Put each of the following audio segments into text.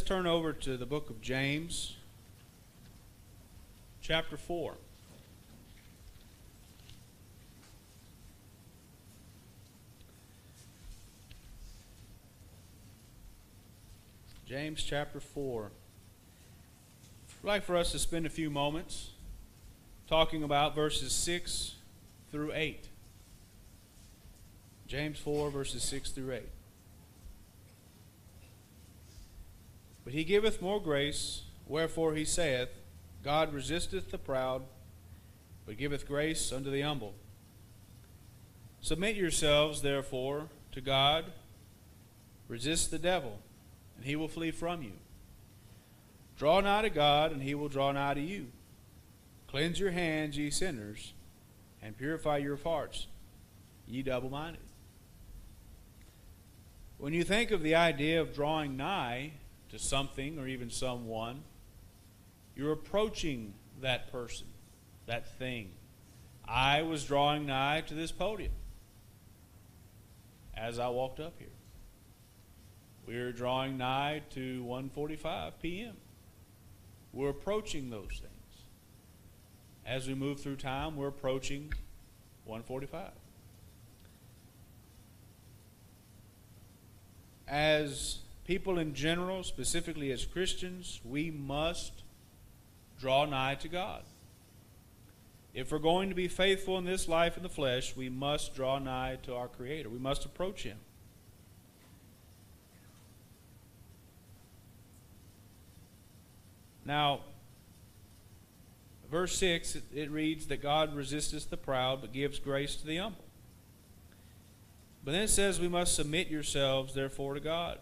let's turn over to the book of James, chapter 4. James chapter 4. I'd like for us to spend a few moments talking about verses 6 through 8. James 4, verses 6 through 8. But he giveth more grace, wherefore he saith, God resisteth the proud, but giveth grace unto the humble. Submit yourselves, therefore, to God. Resist the devil, and he will flee from you. Draw nigh to God, and he will draw nigh to you. Cleanse your hands, ye sinners, and purify your hearts, ye double minded. When you think of the idea of drawing nigh to something or even someone, you're approaching that person, that thing. I was drawing nigh to this podium as I walked up here. We are drawing nigh to 1:45 p.m. We're approaching those things. As we move through time, we're approaching 145. As people in general, specifically as Christians, we must draw nigh to God. If we're going to be faithful in this life in the flesh, we must draw nigh to our Creator. We must approach Him. Now, verse 6, it, reads that God resisteth the proud, but gives grace to the humble. But then it says we must submit yourselves, therefore, to God.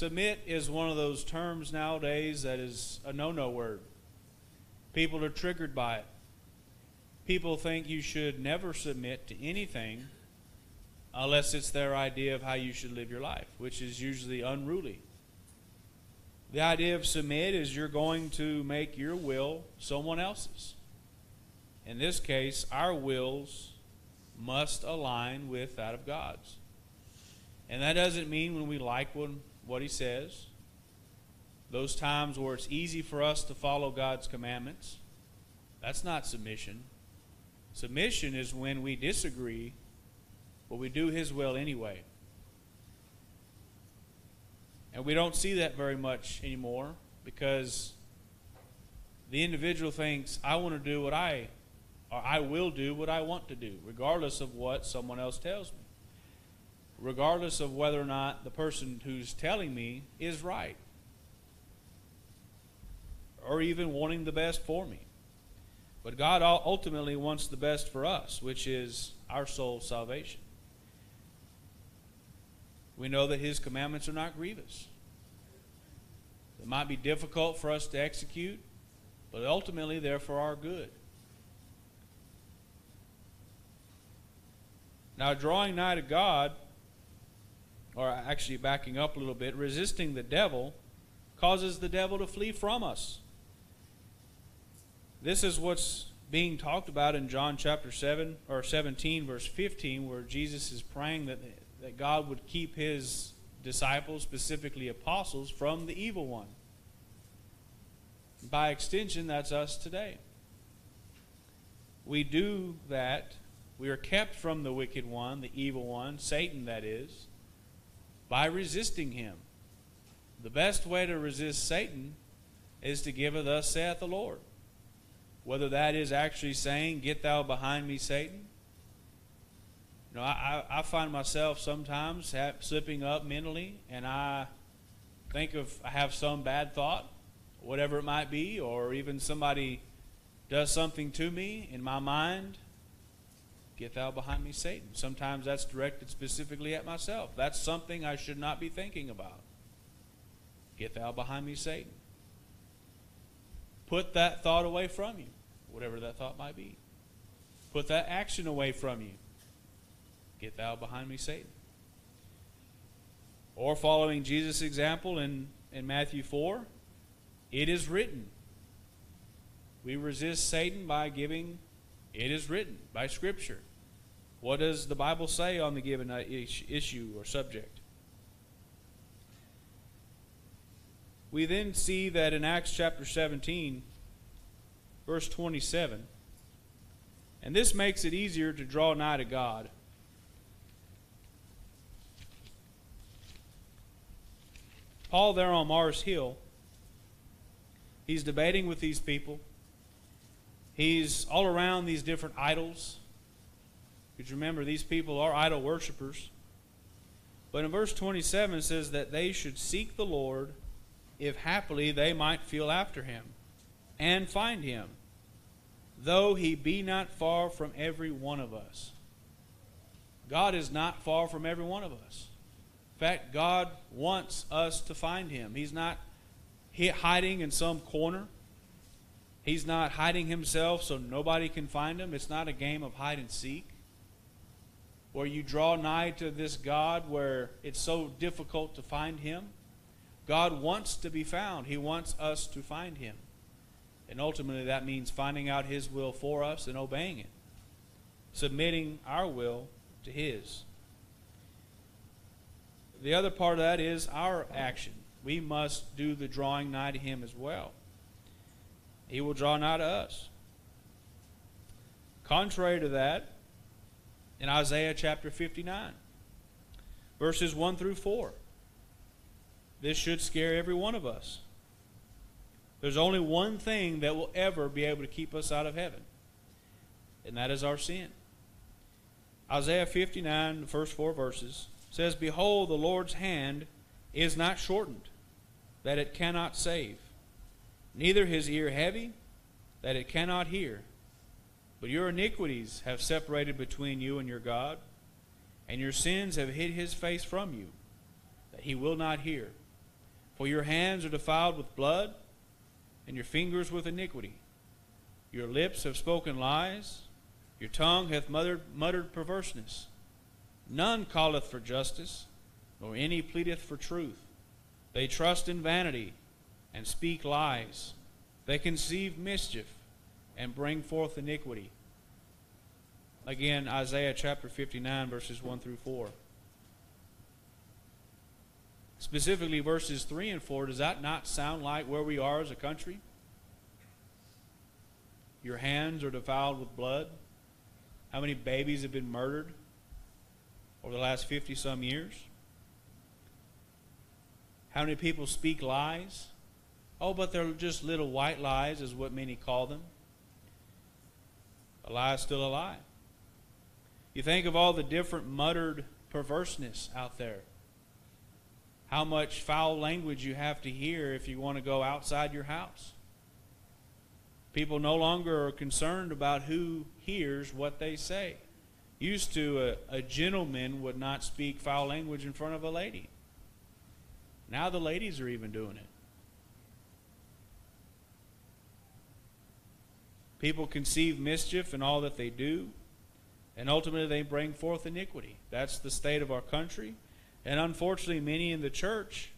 Submit is one of those terms nowadays that is a no no word. People are triggered by it. People think you should never submit to anything unless it's their idea of how you should live your life, which is usually unruly. The idea of submit is you're going to make your will someone else's. In this case, our wills must align with that of God's. And that doesn't mean when we like one, what He says, those times where it's easy for us to follow God's commandments, that's not submission. Submission is when we disagree, but we do His will anyway. And we don't see that very much anymore because the individual thinks, I want to do what I, or I will do what I want to do, regardless of what someone else tells me. Regardless of whether or not the person who's telling me is right. Or even wanting the best for me. But God ultimately wants the best for us, which is our soul's salvation. We know that His commandments are not grievous. It might be difficult for us to execute, but ultimately they're for our good. Now, drawing nigh to God, or actually backing up a little bit, resisting the devil causes the devil to flee from us. This is what's being talked about in John chapter 7 or 17 verse 15 where Jesus is praying that that God would keep his disciples, specifically apostles, from the evil one. By extension, that's us today. We do that. We are kept from the wicked one, the evil one, Satan, that is, by resisting him. The best way to resist Satan is to give a thus saith the Lord. Whether that is actually saying, Get thou behind me, Satan, you know, I, I find myself sometimes have, slipping up mentally, and I think of I have some bad thought, whatever it might be, or even somebody does something to me in my mind. Get thou behind me, Satan. Sometimes that's directed specifically at myself. That's something I should not be thinking about. Get thou behind me, Satan. Put that thought away from you, whatever that thought might be. Put that action away from you Get thou behind me, Satan. Or following Jesus' example in, in Matthew 4, it is written. We resist Satan by giving, it is written, by Scripture. What does the Bible say on the given issue or subject? we then see that in Acts chapter 17, verse 27, and this makes it easier to draw nigh to God. Paul, there on Mars Hill, he's debating with these people. He's all around these different idols. Because remember, these people are idol worshippers. But in verse 27 it says that they should seek the Lord if happily they might feel after him and find him, though he be not far from every one of us. God is not far from every one of us. In fact, God wants us to find him. He's not hiding in some corner. He's not hiding himself so nobody can find him. It's not a game of hide and seek where you draw nigh to this God where it's so difficult to find him. God wants to be found. He wants us to find him. And ultimately, that means finding out his will for us and obeying it, submitting our will to his. The other part of that is our action. We must do the drawing nigh to him as well. He will draw nigh to us. Contrary to that, in Isaiah chapter 59, verses 1 through 4. This should scare every one of us. There's only one thing that will ever be able to keep us out of heaven, and that is our sin. Isaiah 59, the first four verses, says, Behold, the Lord's hand is not shortened, that it cannot save, neither his ear heavy, that it cannot hear. But your iniquities have separated between you and your God, and your sins have hid his face from you, that he will not hear. For your hands are defiled with blood, and your fingers with iniquity. Your lips have spoken lies, your tongue hath muttered, muttered perverseness. None calleth for justice, nor any pleadeth for truth. They trust in vanity and speak lies. They conceive mischief and bring forth iniquity. Again, Isaiah chapter 59, verses 1 through 4. Specifically, verses 3 and 4, does that not sound like where we are as a country? Your hands are defiled with blood. How many babies have been murdered over the last 50 some years? How many people speak lies? Oh, but they're just little white lies, is what many call them. A lie is still a lie. You think of all the different muttered perverseness out there. How much foul language you have to hear if you want to go outside your house. People no longer are concerned about who hears what they say. Used to, a, a gentleman would not speak foul language in front of a lady. Now the ladies are even doing it. People conceive mischief in all that they do, and ultimately they bring forth iniquity. That's the state of our country. And unfortunately, many in the church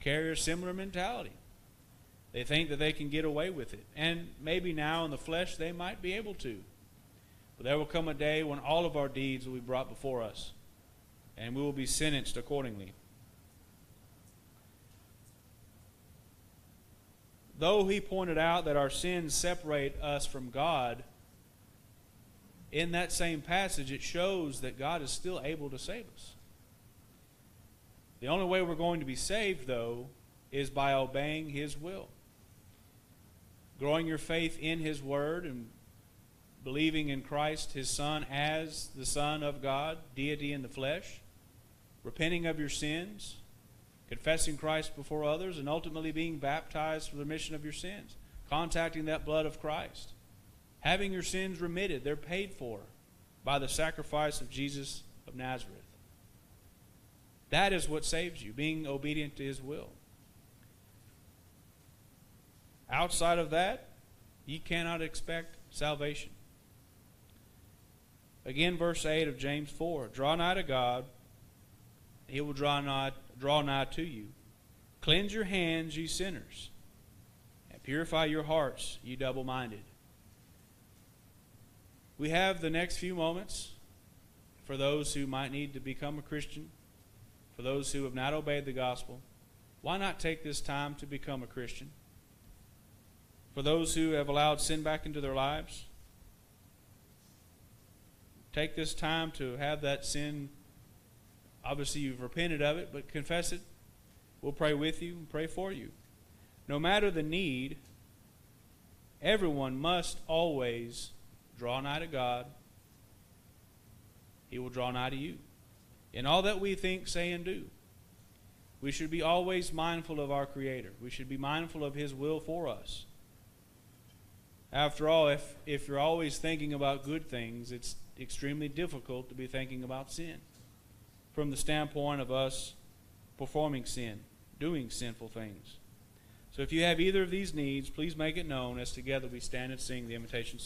carry a similar mentality. They think that they can get away with it. And maybe now in the flesh they might be able to. But there will come a day when all of our deeds will be brought before us, and we will be sentenced accordingly. Though he pointed out that our sins separate us from God, in that same passage it shows that God is still able to save us. The only way we're going to be saved, though, is by obeying his will. Growing your faith in his word and believing in Christ, his Son, as the Son of God, deity in the flesh, repenting of your sins confessing Christ before others, and ultimately being baptized for the remission of your sins, contacting that blood of Christ, having your sins remitted. They're paid for by the sacrifice of Jesus of Nazareth. That is what saves you, being obedient to his will. Outside of that, you cannot expect salvation. Again, verse 8 of James 4 Draw nigh to God, he will draw nigh draw nigh to you. Cleanse your hands, ye sinners, and purify your hearts, ye double minded. We have the next few moments for those who might need to become a Christian, for those who have not obeyed the gospel. why not take this time to become a Christian? For those who have allowed sin back into their lives, take this time to have that sin. Obviously, you've repented of it, but confess it. We'll pray with you and pray for you. No matter the need, everyone must always draw nigh to God. He will draw nigh to you. In all that we think, say, and do, we should be always mindful of our Creator. We should be mindful of His will for us. After all, if, if you're always thinking about good things, it's extremely difficult to be thinking about sin from the standpoint of us performing sin, doing sinful things. So if you have either of these needs, please make it known as together we stand and sing the invitation song.